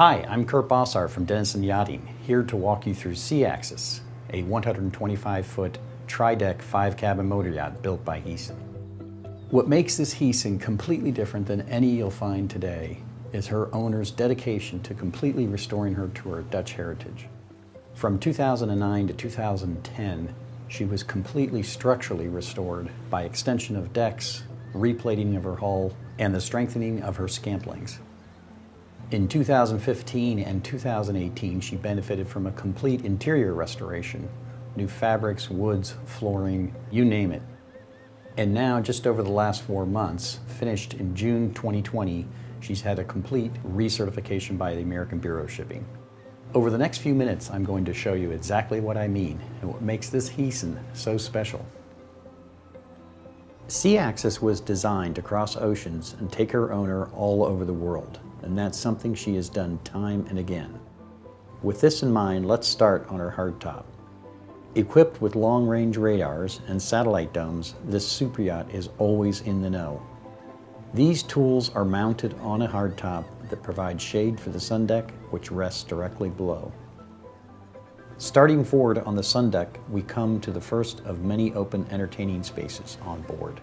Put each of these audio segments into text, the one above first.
Hi, I'm Kurt Bosshardt from Denison Yachting, here to walk you through Sea Axis, a 125-foot tri-deck five-cabin motor yacht built by Heesen. What makes this Heesen completely different than any you'll find today is her owner's dedication to completely restoring her to her Dutch heritage. From 2009 to 2010, she was completely structurally restored by extension of decks, replating of her hull, and the strengthening of her scantlings. In 2015 and 2018, she benefited from a complete interior restoration, new fabrics, woods, flooring, you name it. And now, just over the last four months, finished in June 2020, she's had a complete recertification by the American Bureau of Shipping. Over the next few minutes, I'm going to show you exactly what I mean and what makes this Heesen so special. Sea Axis was designed to cross oceans and take her owner all over the world, and that's something she has done time and again. With this in mind, let's start on her hardtop. Equipped with long-range radars and satellite domes, this superyacht is always in the know. These tools are mounted on a hardtop that provides shade for the sun deck, which rests directly below. Starting forward on the sun deck, we come to the first of many open entertaining spaces on board.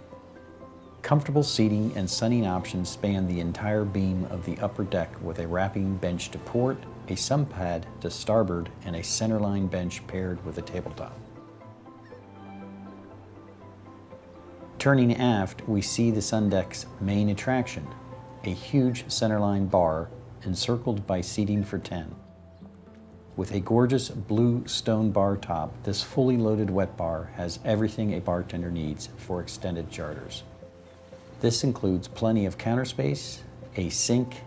Comfortable seating and sunning options span the entire beam of the upper deck with a wrapping bench to port, a sun pad to starboard, and a centerline bench paired with a tabletop. Turning aft, we see the sun deck's main attraction, a huge centerline bar encircled by seating for 10. With a gorgeous blue stone bar top, this fully loaded wet bar has everything a bartender needs for extended charters. This includes plenty of counter space, a sink,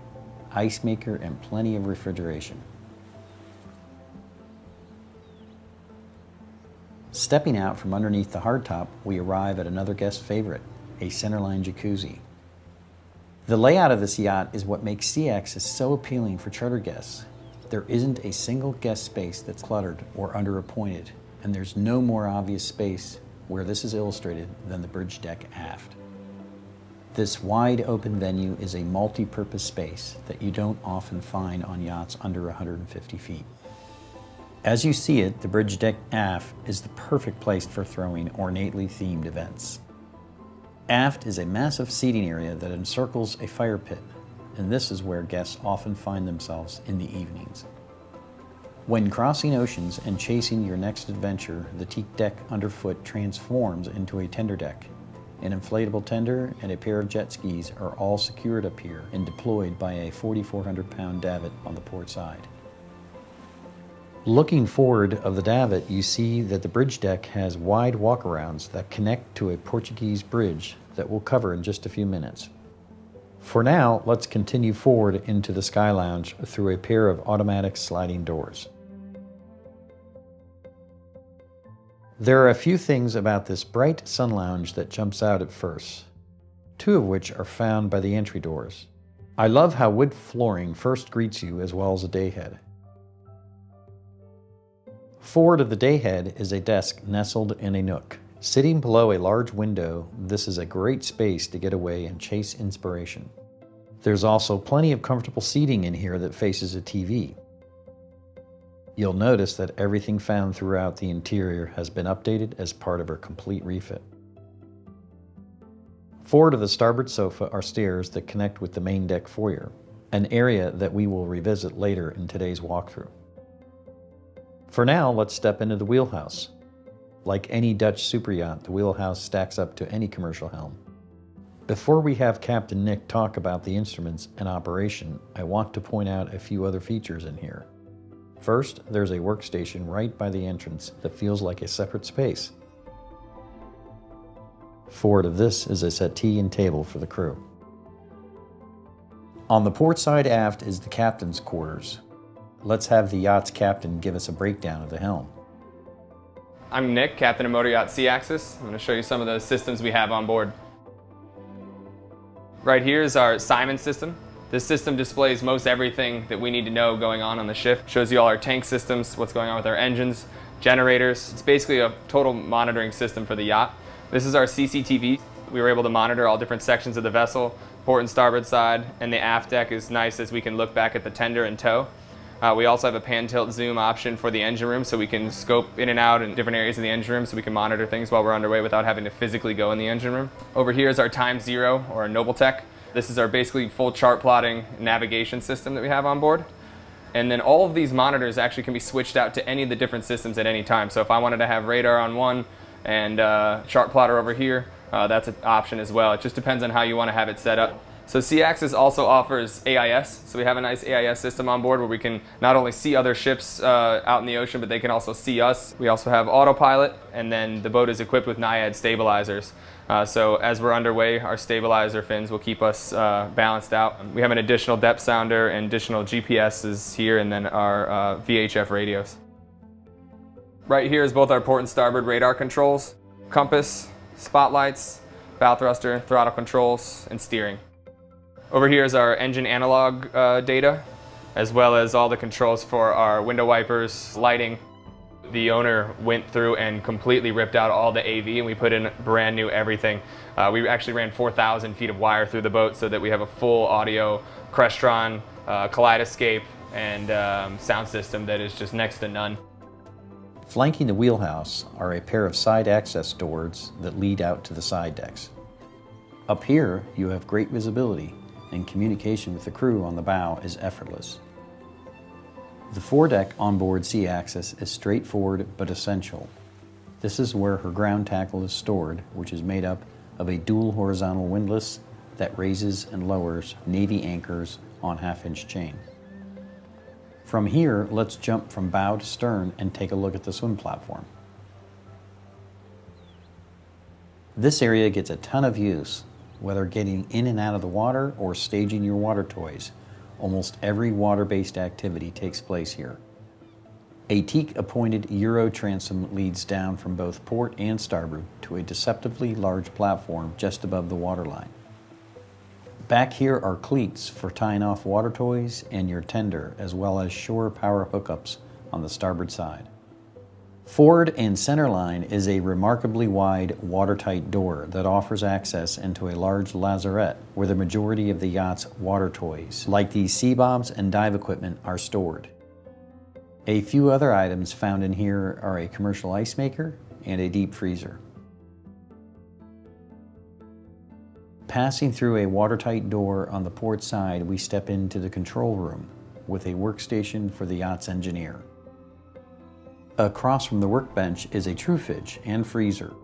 ice maker, and plenty of refrigeration. Stepping out from underneath the hardtop, we arrive at another guest favorite, a centerline jacuzzi. The layout of this yacht is what makes Axis so appealing for charter guests. There isn't a single guest space that's cluttered or underappointed, and there's no more obvious space where this is illustrated than the bridge deck aft. This wide open venue is a multi-purpose space that you don't often find on yachts under 150 feet. As you see it, the bridge deck aft is the perfect place for throwing ornately themed events. Aft is a massive seating area that encircles a fire pit, and this is where guests often find themselves in the evenings. When crossing oceans and chasing your next adventure, the teak deck underfoot transforms into a tender deck. An inflatable tender and a pair of jet skis are all secured up here and deployed by a 4,400 pound davit on the port side. Looking forward of the davit, you see that the bridge deck has wide walkarounds that connect to a Portuguese bridge that we'll cover in just a few minutes. For now, let's continue forward into the Sky Lounge through a pair of automatic sliding doors. There are a few things about this bright sun lounge that jumps out at first, two of which are found by the entry doors. I love how wood flooring first greets you as well as a dayhead. Forward of the dayhead is a desk nestled in a nook. Sitting below a large window, this is a great space to get away and chase inspiration. There's also plenty of comfortable seating in here that faces a TV. You'll notice that everything found throughout the interior has been updated as part of our complete refit. Forward of the starboard sofa are stairs that connect with the main deck foyer, an area that we will revisit later in today's walkthrough. For now, let's step into the wheelhouse. Like any Dutch super yacht, the wheelhouse stacks up to any commercial helm. Before we have Captain Nick talk about the instruments and operation, I want to point out a few other features in here. First, there's a workstation right by the entrance that feels like a separate space. Forward of this is a settee and table for the crew. On the port side aft is the captain's quarters, Let's have the yacht's captain give us a breakdown of the helm. I'm Nick, captain of Motor Yacht Sea Axis. I'm going to show you some of the systems we have on board. Right here is our Simon system. This system displays most everything that we need to know going on on the ship. Shows you all our tank systems, what's going on with our engines, generators. It's basically a total monitoring system for the yacht. This is our CCTV. We were able to monitor all different sections of the vessel, port and starboard side, and the aft deck is nice as we can look back at the tender and tow. Uh, we also have a pan tilt zoom option for the engine room so we can scope in and out in different areas of the engine room so we can monitor things while we're underway without having to physically go in the engine room. Over here is our TimeZero or Nobeltec. This is our basically full chart plotting navigation system that we have on board. And then all of these monitors actually can be switched out to any of the different systems at any time. So if I wanted to have radar on one and uh, chart plotter over here, uh, that's an option as well. It just depends on how you want to have it set up. So SeaAxis also offers AIS. So we have a nice AIS system on board where we can not only see other ships uh, out in the ocean, but they can also see us. We also have autopilot, and then the boat is equipped with Naiad stabilizers. Uh, so as we're underway, our stabilizer fins will keep us uh, balanced out. We have an additional depth sounder and additional GPSs here, and then our uh, VHF radios. Right here is both our port and starboard radar controls, compass, spotlights, bow thruster, throttle controls, and steering. Over here is our engine analog uh, data, as well as all the controls for our window wipers, lighting. The owner went through and completely ripped out all the AV and we put in brand new everything. Uh, we actually ran 4,000 feet of wire through the boat so that we have a full audio Crestron, uh, Kaleidescape, and um, sound system that is just next to none. Flanking the wheelhouse are a pair of side access doors that lead out to the side decks. Up here, you have great visibility and communication with the crew on the bow is effortless. The foredeck onboard SeaAxis is straightforward but essential. This is where her ground tackle is stored, which is made up of a dual horizontal windlass that raises and lowers Navy anchors on half-inch chain. From here, let's jump from bow to stern and take a look at the swim platform. This area gets a ton of use whether getting in and out of the water or staging your water toys. Almost every water-based activity takes place here. A teak-appointed Euro transom leads down from both port and starboard to a deceptively large platform just above the waterline. Back here are cleats for tying off water toys and your tender, as well as shore power hookups on the starboard side. Forward and centerline is a remarkably wide, watertight door that offers access into a large lazarette where the majority of the yacht's water toys, like these sea bobs and dive equipment, are stored. A few other items found in here are a commercial ice maker and a deep freezer. Passing through a watertight door on the port side, we step into the control room with a workstation for the yacht's engineer. Across from the workbench is a TrueFidge and freezer.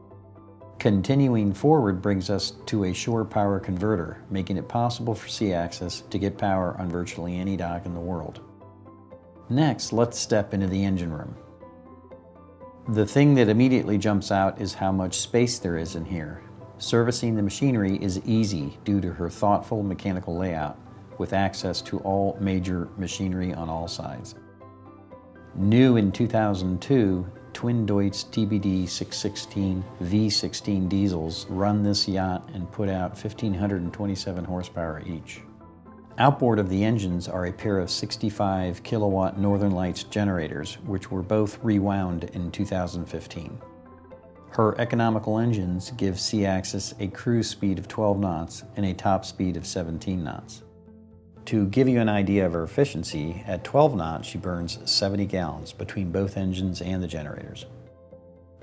Continuing forward brings us to a shore power converter, making it possible for SeaAxis to get power on virtually any dock in the world. Next, let's step into the engine room. The thing that immediately jumps out is how much space there is in here. Servicing the machinery is easy due to her thoughtful mechanical layout with access to all major machinery on all sides. New in 2002, twin Deutz TBD 616 V16 diesels run this yacht and put out 1,527 horsepower each. Outboard of the engines are a pair of 65 kilowatt Northern Lights generators, which were both rewound in 2015. Her economical engines give Sea-Axis a cruise speed of 12 knots and a top speed of 17 knots. To give you an idea of her efficiency, at 12 knots she burns 70 gallons between both engines and the generators.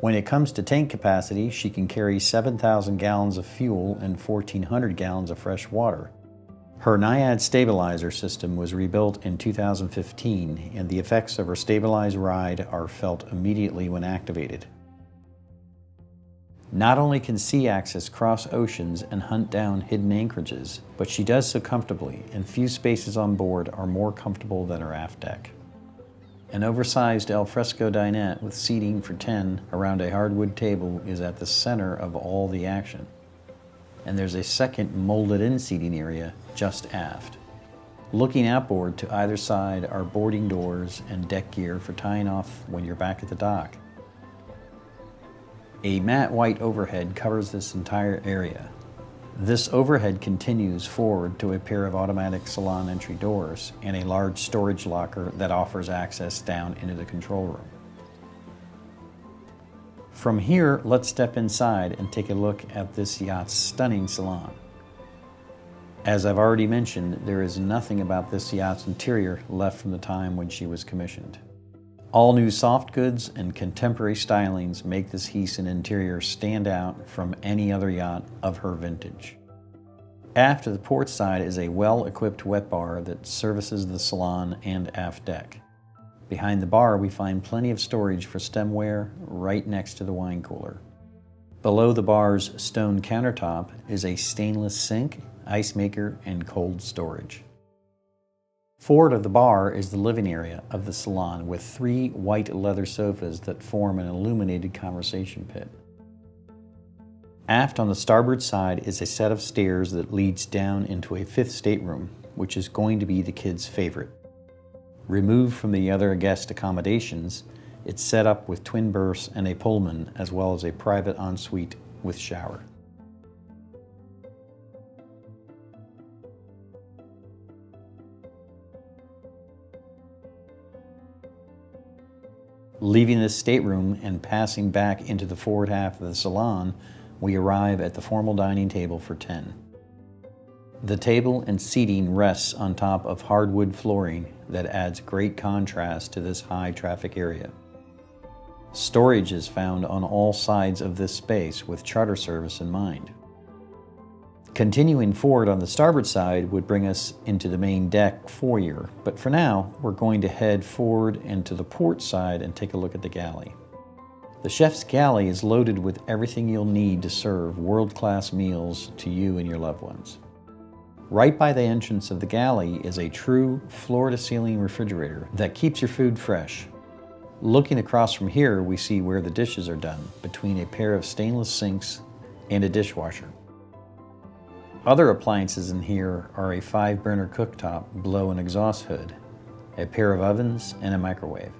When it comes to tank capacity, she can carry 7,000 gallons of fuel and 1,400 gallons of fresh water. Her Naiad stabilizer system was rebuilt in 2015, and the effects of her stabilized ride are felt immediately when activated. Not only can SeaAxis cross oceans and hunt down hidden anchorages, but she does so comfortably, and few spaces on board are more comfortable than her aft deck. An oversized alfresco dinette with seating for 10 around a hardwood table is at the center of all the action. And there's a second molded-in seating area just aft. Looking outboard to either side are boarding doors and deck gear for tying off when you're back at the dock. A matte white overhead covers this entire area. This overhead continues forward to a pair of automatic salon entry doors and a large storage locker that offers access down into the control room. From here, let's step inside and take a look at this yacht's stunning salon. As I've already mentioned, there is nothing about this yacht's interior left from the time when she was commissioned. All new soft goods and contemporary stylings make this Heesen interior stand out from any other yacht of her vintage. Aft of the port side is a well-equipped wet bar that services the salon and aft deck. Behind the bar, we find plenty of storage for stemware right next to the wine cooler. Below the bar's stone countertop is a stainless sink ice maker, and cold storage. Forward of the bar is the living area of the salon with three white leather sofas that form an illuminated conversation pit. Aft on the starboard side is a set of stairs that leads down into a fifth stateroom, which is going to be the kids' favorite. Removed from the other guest accommodations, it's set up with twin berths and a Pullman, as well as a private ensuite with shower. Leaving the stateroom and passing back into the forward half of the salon, we arrive at the formal dining table for 10. The table and seating rests on top of hardwood flooring that adds great contrast to this high traffic area. Storage is found on all sides of this space with charter service in mind. Continuing forward on the starboard side would bring us into the main deck foyer, but for now, we're going to head forward into the port side and take a look at the galley. The chef's galley is loaded with everything you'll need to serve world-class meals to you and your loved ones. Right by the entrance of the galley is a true floor-to-ceiling refrigerator that keeps your food fresh. Looking across from here, we see where the dishes are done, between a pair of stainless sinks and a dishwasher. Other appliances in here are a five burner cooktop below an exhaust hood, a pair of ovens, and a microwave.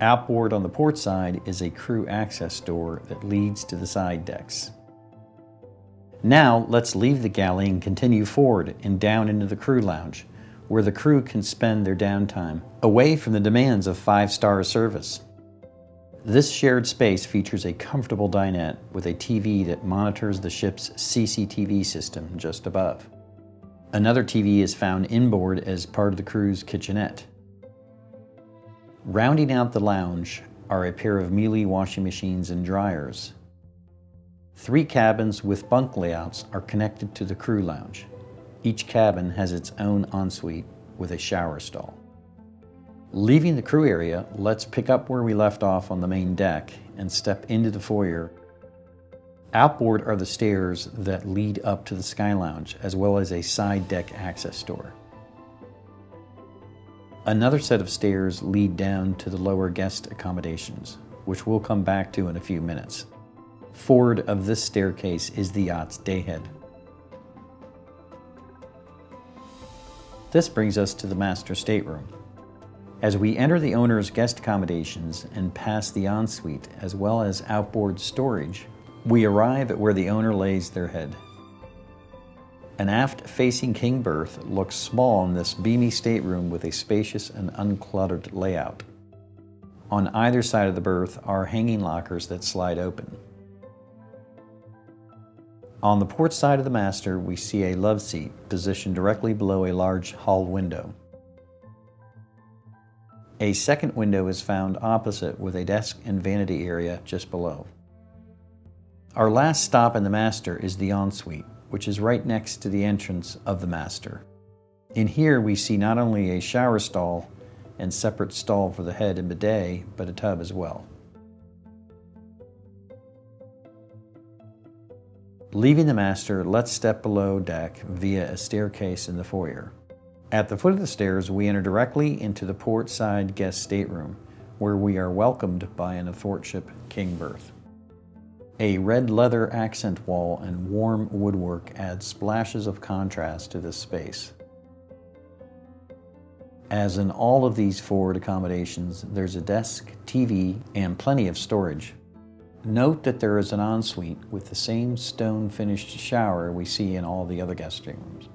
Outboard on the port side is a crew access door that leads to the side decks. Now let's leave the galley and continue forward and down into the crew lounge, where the crew can spend their downtime, away from the demands of five-star service. This shared space features a comfortable dinette with a TV that monitors the ship's CCTV system just above. Another TV is found inboard as part of the crew's kitchenette. Rounding out the lounge are a pair of Miele washing machines and dryers. Three cabins with bunk layouts are connected to the crew lounge. Each cabin has its own ensuite with a shower stall. Leaving the crew area, let's pick up where we left off on the main deck and step into the foyer. Outboard are the stairs that lead up to the Sky Lounge, as well as a side deck access door. Another set of stairs lead down to the lower guest accommodations, which we'll come back to in a few minutes. Forward of this staircase is the yacht's dayhead. This brings us to the master stateroom. As we enter the owner's guest accommodations and pass the ensuite as well as outboard storage, we arrive at where the owner lays their head. An aft-facing king berth looks small in this beamy stateroom with a spacious and uncluttered layout. On either side of the berth are hanging lockers that slide open. On the port side of the master, we see a love seat positioned directly below a large hall window. A second window is found opposite with a desk and vanity area just below. Our last stop in the master is the ensuite, which is right next to the entrance of the master. In here we see not only a shower stall and separate stall for the head and bidet, but a tub as well. Leaving the master, let's step below deck via a staircase in the foyer. At the foot of the stairs, we enter directly into the port side guest stateroom, where we are welcomed by an athwartship king berth. A red leather accent wall and warm woodwork add splashes of contrast to this space. As in all of these forward accommodations, there's a desk, TV, and plenty of storage. Note that there is an ensuite with the same stone finished shower we see in all the other guest rooms.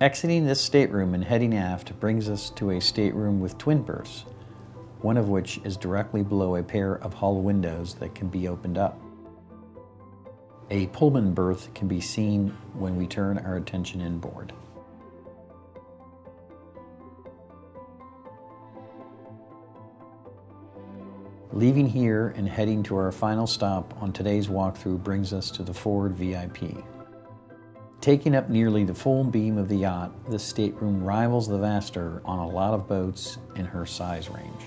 Exiting this stateroom and heading aft brings us to a stateroom with twin berths, one of which is directly below a pair of hull windows that can be opened up. A Pullman berth can be seen when we turn our attention inboard. Leaving here and heading to our final stop on today's walkthrough brings us to the Forward VIP. Taking up nearly the full beam of the yacht, this stateroom rivals the master on a lot of boats in her size range.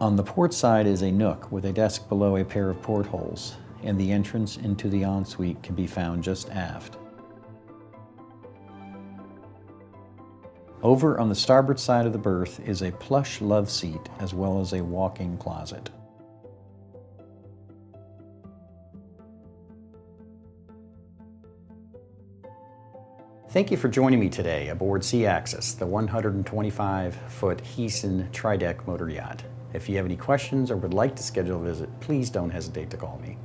On the port side is a nook with a desk below a pair of portholes, and the entrance into the ensuite can be found just aft. Over on the starboard side of the berth is a plush love seat as well as a walk-in closet. Thank you for joining me today aboard Sea Axis, the 125-foot Heesen tri-deck motor yacht. If you have any questions or would like to schedule a visit, please don't hesitate to call me.